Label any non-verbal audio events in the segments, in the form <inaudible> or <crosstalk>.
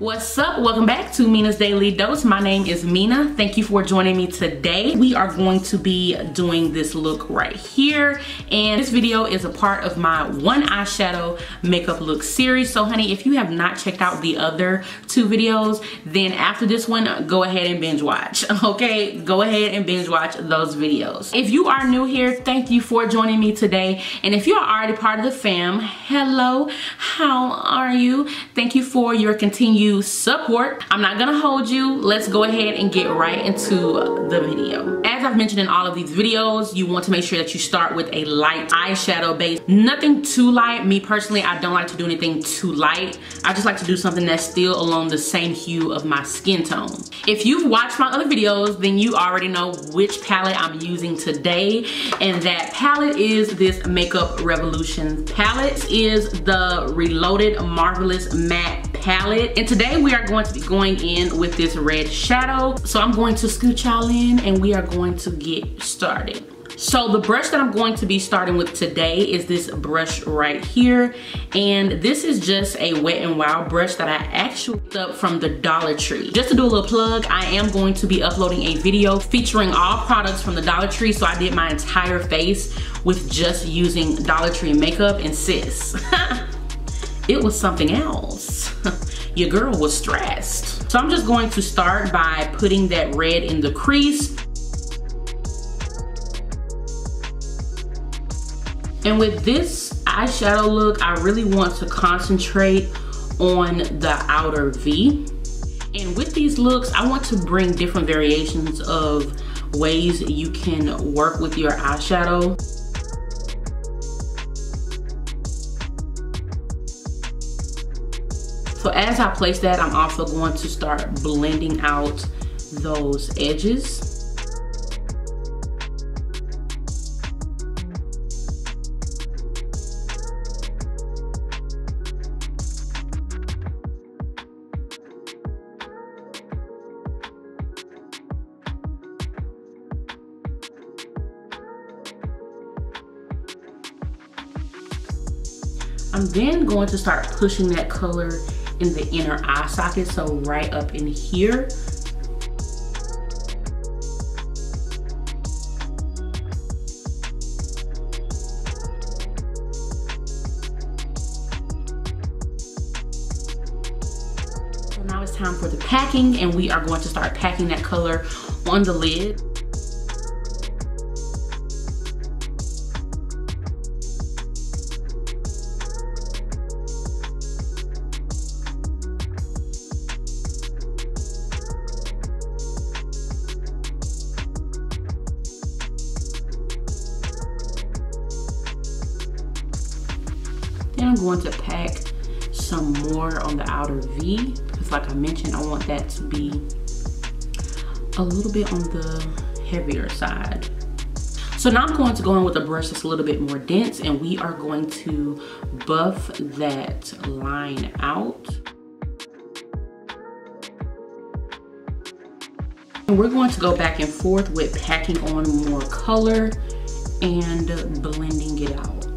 What's up? Welcome back to Mena's Dailey Dose. My name is Mina. Thank you for joining me today. We are going to be doing this look right here. And this video is a part of my one eyeshadow makeup look series. So honey, if you have not checked out the other two videos, then after this one, go ahead and binge watch. <laughs> Okay, go ahead and binge watch those videos. If you are new here, thank you for joining me today. And if you are already part of the fam, hello, how are you? Thank you for your continued support. I'm not gonna hold you. Let's go ahead and get right into the video. As I've mentioned in all of these videos, you want to make sure that you start with a light eyeshadow base. Nothing too light. Me personally, I don't like to do anything too light. I just like to do something that's still along the same hue of my skin tone. If you've watched my other videos, then you already know which palette I'm using today. And that palette is this Makeup Revolution palette. is the Reloaded Marvelous Matte palette. And today we are going to be going in with this red shadow. So I'm going to scoot y'all in and we are going to get started. So the brush that I'm going to be starting with today is this brush right here. And this is just a Wet n Wild brush that I actually picked up from the Dollar Tree. Just to do a little plug, I am going to be uploading a video featuring all products from the Dollar Tree. So I did my entire face with just using Dollar Tree makeup and sis. <laughs> it was something else. Your girl was stressed. So I'm just going to start by putting that red in the crease. And with this eyeshadow look, I really want to concentrate on the outer V. And with these looks, I want to bring different variations of ways you can work with your eyeshadow. So as I place that, I'm also going to start blending out those edges. I'm then going to start pushing that color in the inner eye socket, so right up in here. Now it's time for the packing and we are going to start packing that color on the lid. Going to pack some more on the outer V because like I mentioned, I want that to be a little bit on the heavier side. So now I'm going to go in with a brush that's a little bit more dense and we are going to buff that line out. And we're going to go back and forth with packing on more color and blending it out.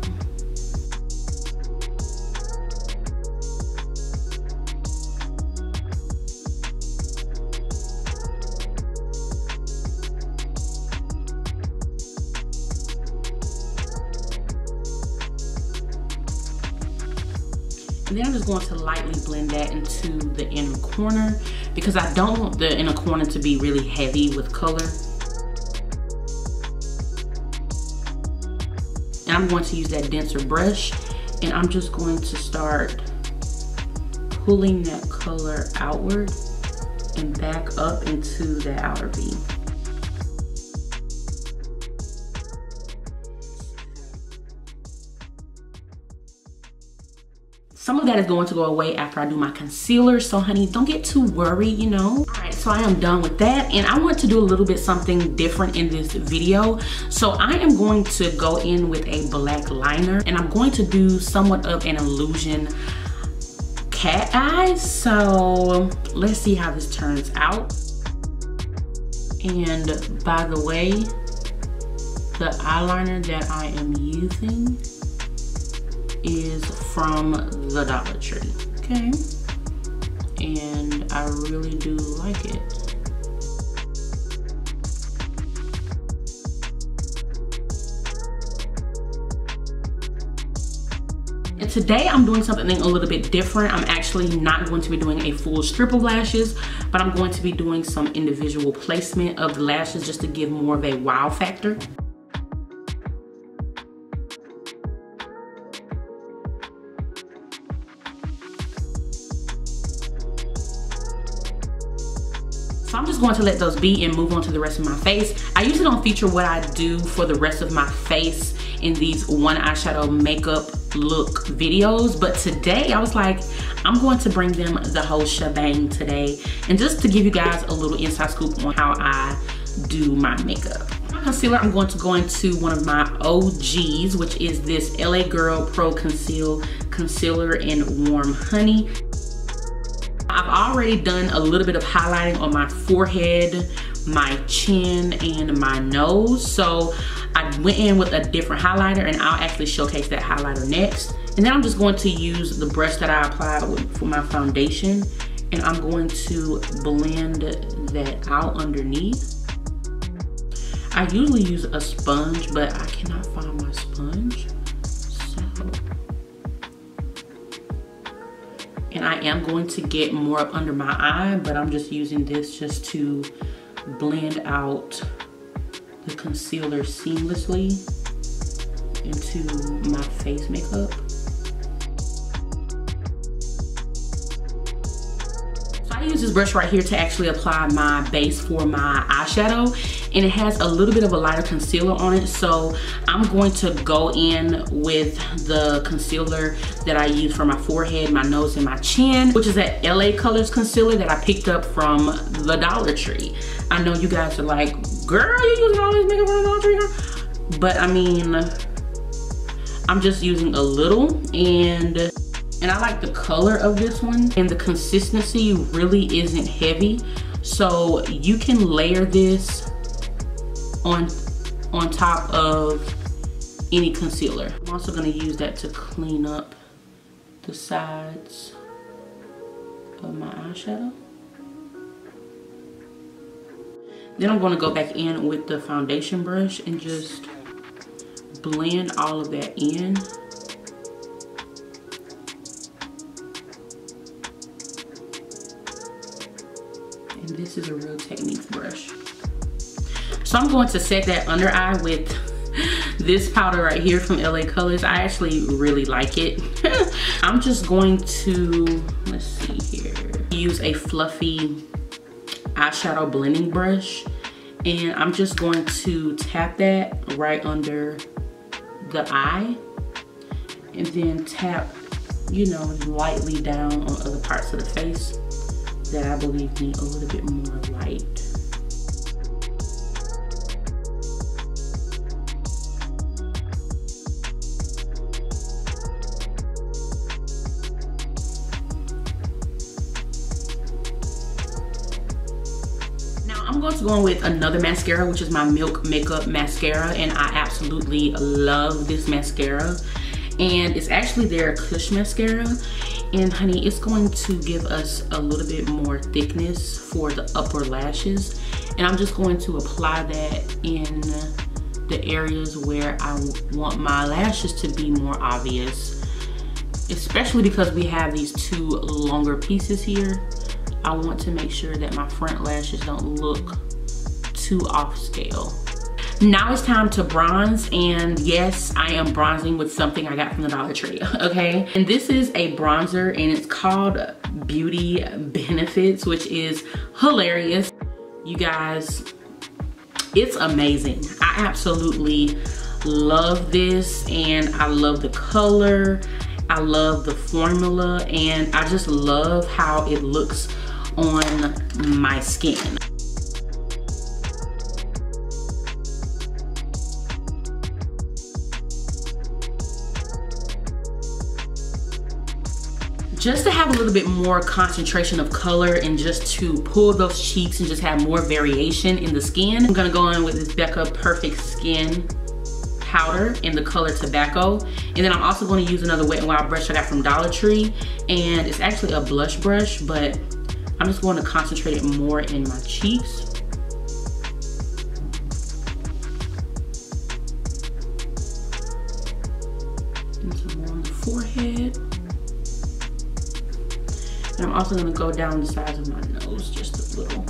And then I'm just going to lightly blend that into the inner corner because I don't want the inner corner to be really heavy with color. And I'm going to use that denser brush and I'm just going to start pulling that color outward and back up into the outer V. Some of that is going to go away after I do my concealer. So honey, don't get too worried, you know. All right, so I am done with that. And I want to do a little bit something different in this video. So I am going to go in with a black liner and I'm going to do somewhat of an illusion cat eyes. So let's see how this turns out. And by the way, the eyeliner that I am using is from the Dollar Tree, okay? And I really do like it. And today I'm doing something a little bit different. I'm actually not going to be doing a full strip of lashes, but I'm going to be doing some individual placement of the lashes just to give more of a wow factor. So I'm just going to let those be and move on to the rest of my face. I usually don't feature what I do for the rest of my face in these one eyeshadow makeup look videos. But today I was like, I'm going to bring them the whole shebang today. And just to give you guys a little inside scoop on how I do my makeup. Concealer, I'm going to go into one of my OGs, which is this LA Girl Pro Conceal Concealer in Warm Honey. Already done a little bit of highlighting on my forehead, my chin, and my nose. So I went in with a different highlighter and I'll actually showcase that highlighter next. And then I'm just going to use the brush that I applied with, for my foundation and I'm going to blend that out underneath. I usually use a sponge, but I cannot find my sponge. I am going to get more up under my eye but I'm just using this just to blend out the concealer seamlessly into my face makeup. So I use this brush right here to actually apply my base for my eyeshadow and it has a little bit of a lighter concealer on it. So I'm going to go in with the concealer that I use for my forehead, my nose, and my chin, which is that LA Colors concealer that I picked up from the Dollar Tree. I know you guys are like, girl, you using all this makeup from the Dollar Tree? But I mean, I'm just using a little and and I like the color of this one and the consistency really isn't heavy. So you can layer this on, on top of any concealer. I'm also gonna use that to clean up the sides of my eyeshadow. Then I'm gonna go back in with the foundation brush and just blend all of that in. And this is a Real Techniques brush. So I'm going to set that under eye with <laughs> this powder right here from LA Colors. I actually really like it. <laughs> I'm just going to, let's see here, use a fluffy eyeshadow blending brush. And I'm just going to tap that right under the eye. And then tap, you know, lightly down on other parts of the face that I believe need a little bit more light. Going with another mascara, which is my Milk Makeup Mascara. And I absolutely love this mascara. And it's actually their Kush Mascara. And honey, it's going to give us a little bit more thickness for the upper lashes. And I'm just going to apply that in the areas where I want my lashes to be more obvious. Especially because we have these two longer pieces here. I want to make sure that my front lashes don't look too off scale. Now it's time to bronze and yes, I am bronzing with something I got from the Dollar Tree, <laughs> okay? And this is a bronzer and it's called Beauty Benefits, which is hilarious. You guys, it's amazing. I absolutely love this and I love the color. I love the formula and I just love how it looks on my skin. Just to have a little bit more concentration of color and just to pull those cheeks and just have more variation in the skin. I'm gonna go in with this Becca Perfect Skin powder in the color tobacco. And then I'm also going to use another wet n wild brush I got from Dollar Tree. And it's actually a blush brush but I'm just going to concentrate it more in my cheeks. And some more on the forehead I'm also going to go down the sides of my nose just a little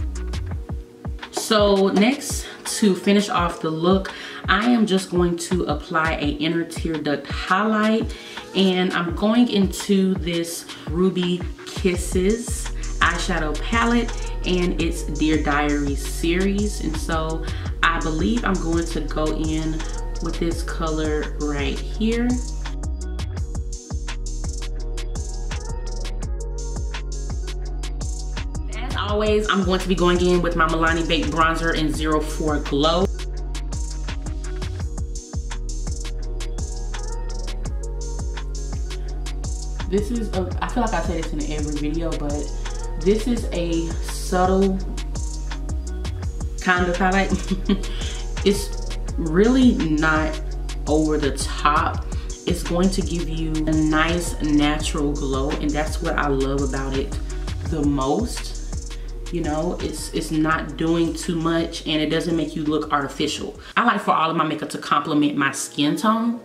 so next to finish off the look I am just going to apply a inner tear duct highlight and I'm going into this Ruby Kisses eyeshadow palette and it's Dear Diary series. And so I believe I'm going to go in with this color right here. Always, I'm going to be going in with my Milani Baked Bronzer in 04 Glow. This is, a, I feel like I say this in every video, but this is a subtle kind of highlight. <laughs> it's really not over the top. It's going to give you a nice natural glow and that's what I love about it the most. You know, it's, it's not doing too much and it doesn't make you look artificial. I like for all of my makeup to complement my skin tone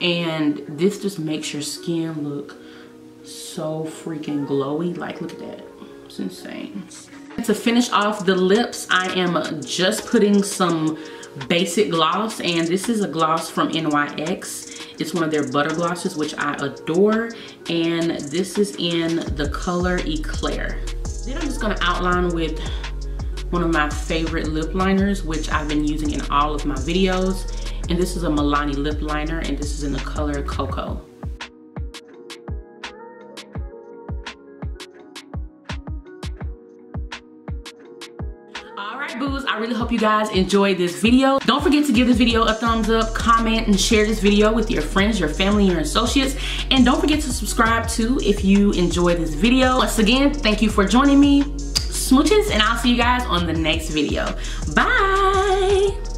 and this just makes your skin look so freaking glowy. Like look at that. It's insane. To finish off the lips i am just putting some basic gloss and this is a gloss from NYX it's one of their butter glosses which I adore. And this is in the color Eclair then I'm just gonna outline with one of my favorite lip liners which I've been using in all of my videos and this is a Milani lip liner and this is in the color Cocoa. Really hope you guys enjoyed this video. Don't forget to give this video a thumbs up, comment, and share this video with your friends, your family, your associates. And don't forget to subscribe too if you enjoy this video. Once again, thank you for joining me. Smooches, and I'll see you guys on the next video. Bye!